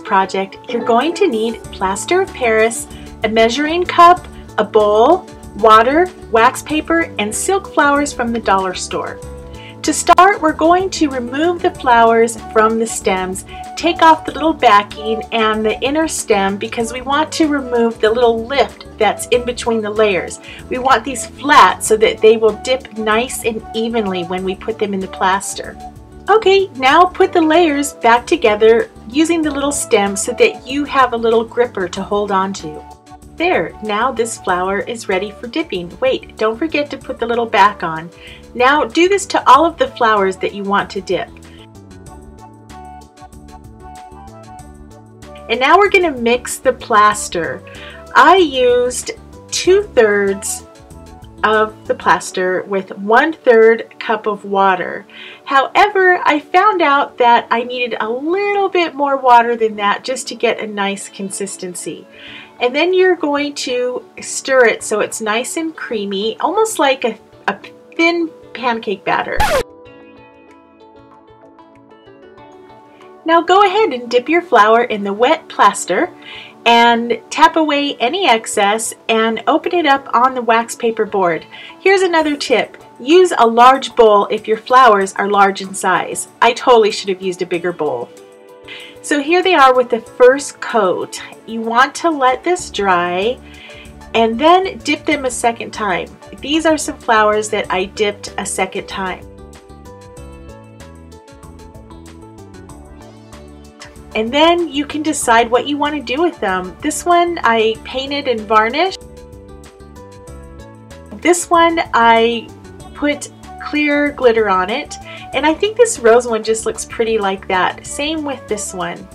project, you're going to need plaster of Paris, a measuring cup, a bowl, water, wax paper, and silk flowers from the dollar store. To start, we're going to remove the flowers from the stems, take off the little backing and the inner stem because we want to remove the little lift that's in between the layers. We want these flat so that they will dip nice and evenly when we put them in the plaster. Okay, now put the layers back together using the little stem so that you have a little gripper to hold on to. There, now this flower is ready for dipping. Wait, don't forget to put the little back on. Now do this to all of the flowers that you want to dip. And now we're going to mix the plaster. I used two-thirds of the plaster with one-third cup of water. However, I found out that I needed a little bit more water than that just to get a nice consistency. And then you're going to stir it so it's nice and creamy, almost like a, a thin pancake batter. Now go ahead and dip your flower in the wet plaster and tap away any excess and open it up on the wax paper board. Here's another tip. Use a large bowl if your flowers are large in size. I totally should have used a bigger bowl. So here they are with the first coat. You want to let this dry and then dip them a second time. These are some flowers that I dipped a second time. And then you can decide what you want to do with them. This one I painted and varnished. This one I put clear glitter on it and I think this rose one just looks pretty like that. Same with this one.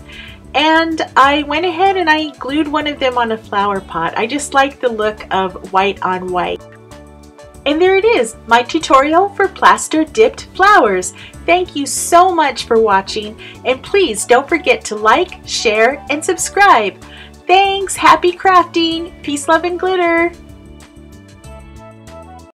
And I went ahead and I glued one of them on a flower pot. I just like the look of white on white. And there it is, my tutorial for plaster dipped flowers. Thank you so much for watching and please don't forget to like, share, and subscribe. Thanks, happy crafting, peace, love, and glitter.